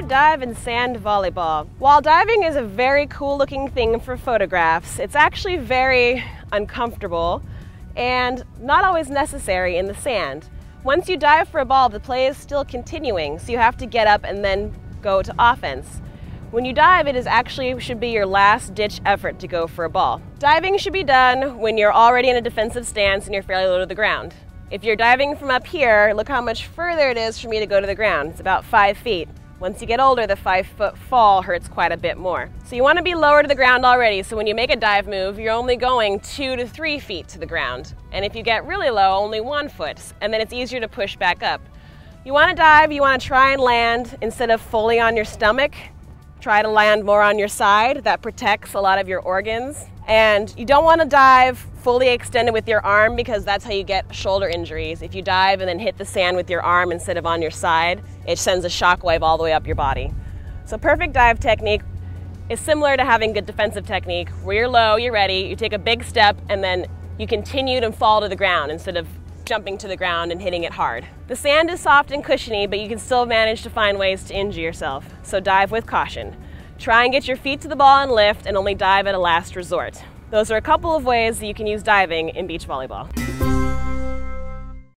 dive in sand volleyball. While diving is a very cool looking thing for photographs, it's actually very uncomfortable and not always necessary in the sand. Once you dive for a ball, the play is still continuing, so you have to get up and then go to offense. When you dive, it is actually should be your last ditch effort to go for a ball. Diving should be done when you're already in a defensive stance and you're fairly low to the ground. If you're diving from up here, look how much further it is for me to go to the ground. It's about five feet. Once you get older, the five foot fall hurts quite a bit more. So you want to be lower to the ground already, so when you make a dive move, you're only going two to three feet to the ground. And if you get really low, only one foot, and then it's easier to push back up. You want to dive, you want to try and land instead of fully on your stomach. Try to land more on your side. That protects a lot of your organs. And you don't want to dive fully extended with your arm because that's how you get shoulder injuries. If you dive and then hit the sand with your arm instead of on your side, it sends a shock wave all the way up your body. So perfect dive technique is similar to having good defensive technique where you're low, you're ready, you take a big step and then you continue to fall to the ground instead of jumping to the ground and hitting it hard. The sand is soft and cushiony, but you can still manage to find ways to injure yourself, so dive with caution. Try and get your feet to the ball and lift, and only dive at a last resort. Those are a couple of ways that you can use diving in beach volleyball.